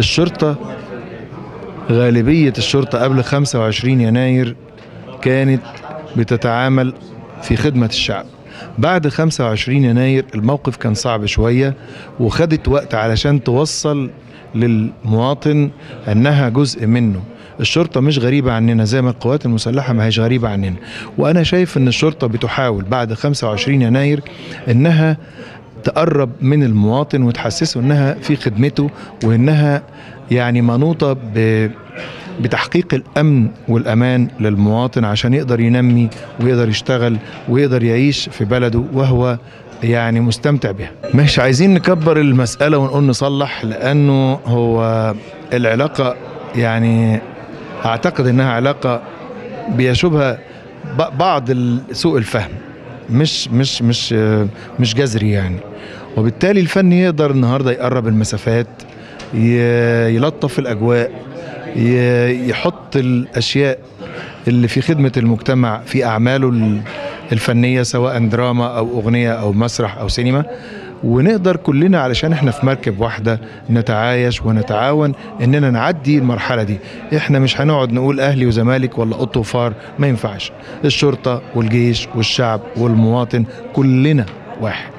الشرطة غالبية الشرطة قبل 25 يناير كانت بتتعامل في خدمة الشعب. بعد 25 يناير الموقف كان صعب شوية وخدت وقت علشان توصل للمواطن أنها جزء منه. الشرطة مش غريبة عننا زي ما القوات المسلحة ما هيش غريبة عننا. وأنا شايف أن الشرطة بتحاول بعد 25 يناير أنها تقرب من المواطن وتحسسه أنها في خدمته وأنها يعني منوطة ب بتحقيق الأمن والأمان للمواطن عشان يقدر ينمي ويقدر يشتغل ويقدر يعيش في بلده وهو يعني مستمتع بها مش عايزين نكبر المسألة ونقول نصلح لأنه هو العلاقة يعني أعتقد أنها علاقة بيشوبها بعض سوء الفهم. مش مش مش مش جذري يعني. وبالتالي الفن يقدر النهارده يقرب المسافات يلطف الأجواء ي- يحط الأشياء اللي في خدمة المجتمع في أعماله ال- الفنية سواء دراما أو أغنية أو مسرح أو سينما. ونقدر كلنا علشان إحنا في مركب واحدة نتعايش ونتعاون اننا نعدي المرحلة دي. إحنا مش هنقعد نقول أهلي وزمالك ولا قط وفار ما ينفعش. الشرطة والجيش والشعب والمواطن كلنا واحد.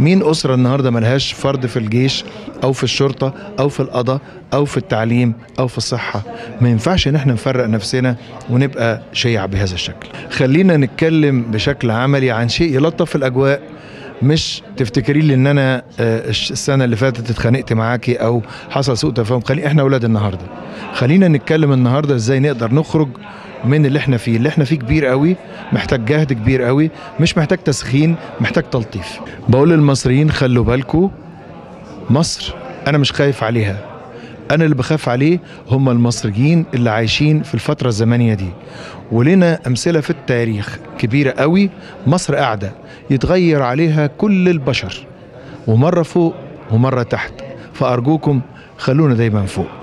مين أسرة النهاردة ملهاش فرد في الجيش أو في الشرطة أو في القضاء أو في التعليم أو في الصحة؟ ما ينفعش إن إحنا نفرق نفسنا ونبقى شيع بهذا الشكل. خلينا نتكلم بشكل عملي عن شيء يلطف الأجواء. مش تفتكري لي ان أنا آه، السنة اللي فاتت اتخانقت معاكي أو حصل سوء تفاهم؟ خلي إحنا أولاد النهارده. خلينا نتكلم النهارده إزاي نقدر نخرج من اللي إحنا فيه. اللي إحنا فيه كبير قوي محتاج جهد كبير قوي مش محتاج تسخين محتاج تلطيف. بقول للمصريين خلوا بالكم مصر أنا مش خايف عليها. أنا اللي بخاف عليه هم المصريين اللي عايشين في الفترة الزمنية دي. ولنا أمثلة في التاريخ كبيرة قوي مصر قاعدة يتغير عليها كل البشر. ومرة فوق ومرة تحت. فأرجوكم خلونا دايما فوق.